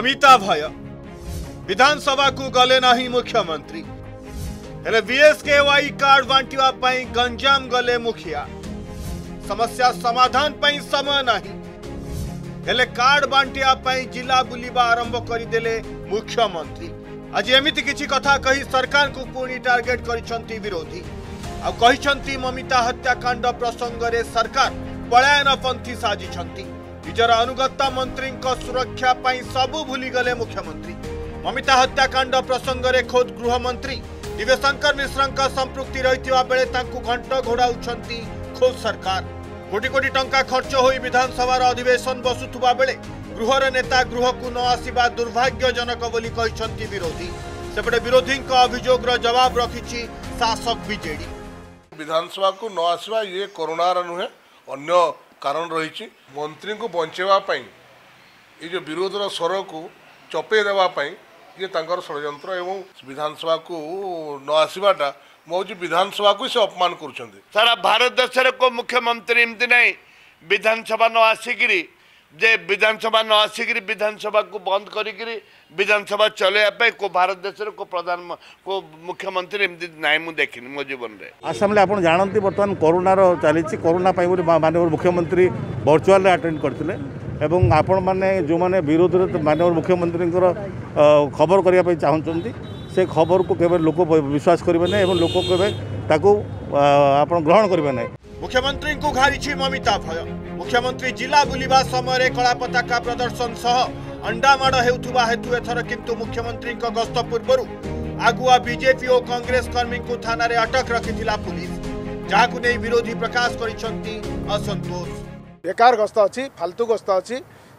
ममिता भय विधानसभा को गले ना मुख्यमंत्री हेल्ले कार्ड बांटापी गंजाम गले मुखिया समस्या समाधान पर समय नहीं हेले कार्ड बांटापी जिला बुलवा आरंभ करदे मुख्यमंत्री आज एमती किसी कथा कही सरकार को पुणी टार्गेट कर विरोधी आ ममिता हत्याकांड प्रसंगे सरकार पलायन पंथी साजिंट निजर अनुगता मंत्री सुरक्षापी सब भूलीगले मुख्यमंत्री ममिता हत्याकांड प्रसंगे खोद गृहमंत्री दिव्यशंकर मिश्र संप्रति रही बेले घंट घोड़ा खोद सरकार कोटी कोटी टा खर्च हो विधानसभा अधिवेशन बसुवा बेले गृहर नेता गृह को न आसवा दुर्भाग्यजनक विरोधी सेपटे विरोधी अभोग जवाब रखी शासक विजेड विधानसभा को न आसवा ये करोणार नुहे अगर କାରଣ ରହିଛି ମନ୍ତ୍ରୀଙ୍କୁ ବଞ୍ଚାଇବା ପାଇଁ ଏ ଯେଉଁ ବିରୋଧର ସ୍ୱରକୁ ଚପେଇ ଦେବା ପାଇଁ ଇଏ ତାଙ୍କର ଷଡ଼ଯନ୍ତ୍ର ଏବଂ ବିଧାନସଭାକୁ ନ ଆସିବାଟା ମୁଁ ହେଉଛି ବିଧାନସଭାକୁ ସେ ଅପମାନ କରୁଛନ୍ତି ସାରା ଭାରତ ଦେଶରେ କେଉଁ ମୁଖ୍ୟମନ୍ତ୍ରୀ ଏମିତି ନାହିଁ ବିଧାନସଭା ନ ଆସିକିରି ଯେ ବିଧାନସଭା ନ ଆସିକିରି ବିଧାନସଭାକୁ ବନ୍ଦ କରିକିରି ବିଧାନସଭା ଚଲେଇବା ପାଇଁ କୋଉ ଭାରତ ଦେଶରେ କୋଉ ପ୍ରଧାନ କୋଉ ମୁଖ୍ୟମନ୍ତ୍ରୀ ଏମିତି ନାହିଁ ମୁଁ ଦେଖିନି ମୋ ଜୀବନରେ ଆସାମରେ ଆପଣ ଜାଣନ୍ତି ବର୍ତ୍ତମାନ କରୋନାର ଚାଲିଛି କରୋନା ପାଇଁ ବୋଲି ମାନ୍ୟବର ମୁଖ୍ୟମନ୍ତ୍ରୀ ଭର୍ଚୁଆଲରେ ଆଟେଣ୍ଡ କରିଥିଲେ ଏବଂ ଆପଣମାନେ ଯେଉଁମାନେ ବିରୋଧରେ ମାନ୍ୟବର ମୁଖ୍ୟମନ୍ତ୍ରୀଙ୍କର ଖବର କରିବା ପାଇଁ ଚାହୁଁଛନ୍ତି ସେ ଖବରକୁ କେବେ ଲୋକ ବିଶ୍ୱାସ କରିବେ ନାହିଁ ଏବଂ ଲୋକ କେବେ ତାକୁ ଆପଣ ଗ୍ରହଣ କରିବେ ନାହିଁ मुख्यमंत्री को घारी ममिता भय मुख्यमंत्री जिल्ला बुलीबा समय रे कळा पताका प्रदर्शन सह अंडामड हेथुबा हेथु एथरा किंतु मुख्यमंत्री को गस्त पूर्वरु आगुआ बीजेपी ओ कांग्रेस कर्मी को थाना रे अटक रखीतिला पुलिस जाकु नै विरोधी प्रकाश करिछंती असंतोष बेकार गस्त अछि फालतू गस्त अछि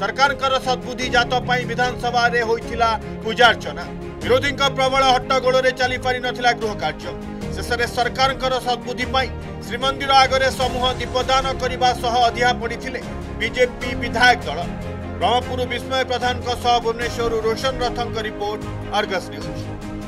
सरकारको सद्बुद्धि जात पूजा अर्चना विरोधीको प्रबल हट्टगोल चाहि पारिला गृह कार्य शेषे सरकारको सद्बुद्धि श्रीमन्दिर आगर समूह दीपदान अधि पडिला बीजेपी विधायक दल ब्रह्मपुर विस्मय प्रधानको सह भुवनेश्वर रोशन रथको रिपोर्ट अर्गस न्यूज